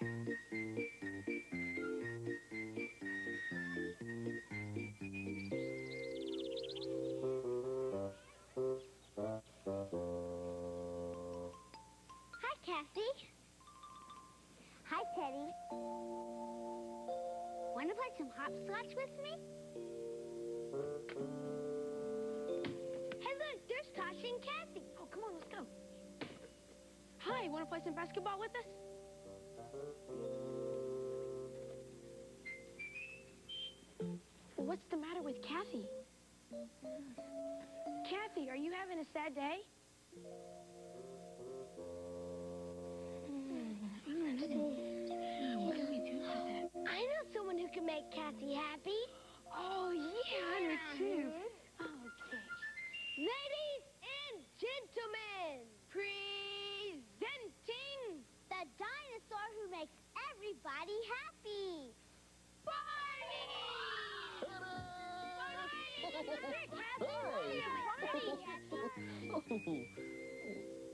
Hi, Kathy. Hi, Teddy. Want to play some hopscotch with me? Hey, look, there's and. Oh, come on, let's go. Hi, want to play some basketball with us? What's the matter with Kathy? Kathy, are you having a sad day? What can we do for that? I know someone who can make Kathy happy. Oh, yeah, I know too. Everybody happy.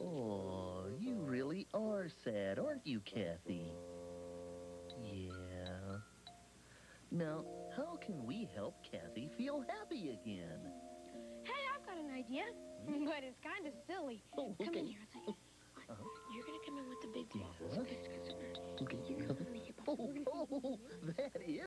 Oh, you really are sad, aren't you, Kathy? Yeah. Now, how can we help Kathy feel happy again? Hey, I've got an idea, but it's kind of silly. Oh, Come in here. I'll tell you. Uh-huh. You're going to come in with the big ball. Yeah. Okay. Oh, oh, that is